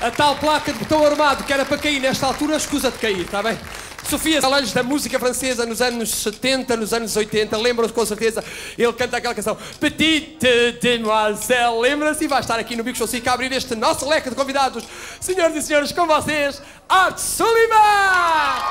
A tal placa de botão armado que era para cair nesta altura, escusa de cair, está bem? Sofia Salanges da música francesa nos anos 70, nos anos 80, lembram-se com certeza, ele canta aquela canção Petite Demoiselle, lembra-se e vai estar aqui no Bico Show a abrir este nosso leque de convidados. Senhoras e senhores, com vocês, Art Sullivan!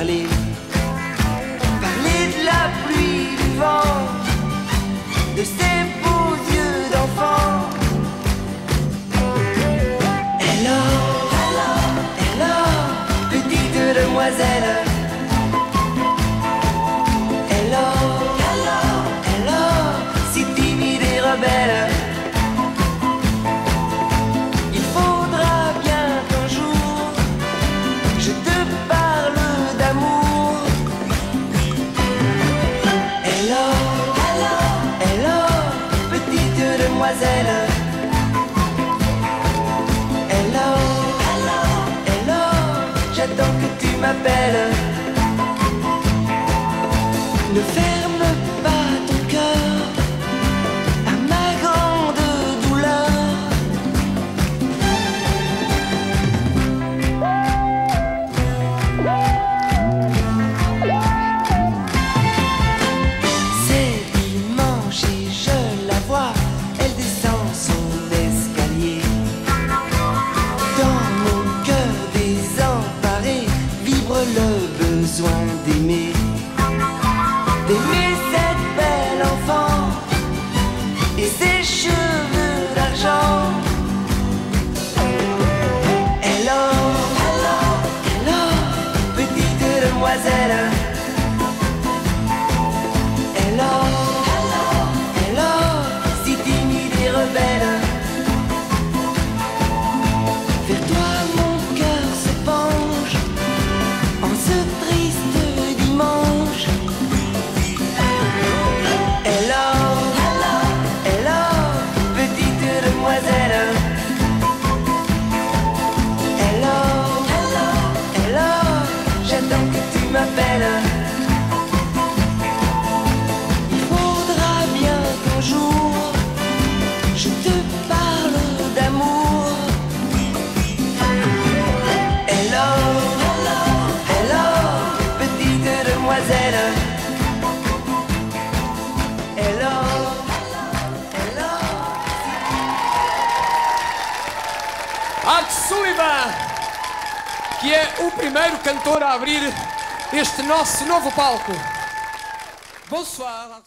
parler, parler de la pluie, du vent, de ses beaux yeux d'enfant. Hello, hello, hello, petite demoiselle. Hello, hello, hello, j'attends que tu m'appelles. Ne ferme le besoin d'aimer. Petite demoiselle. Hello, hello, Art Sullivan, que é o primeiro cantor a abrir este nosso novo palco. Bonsoir.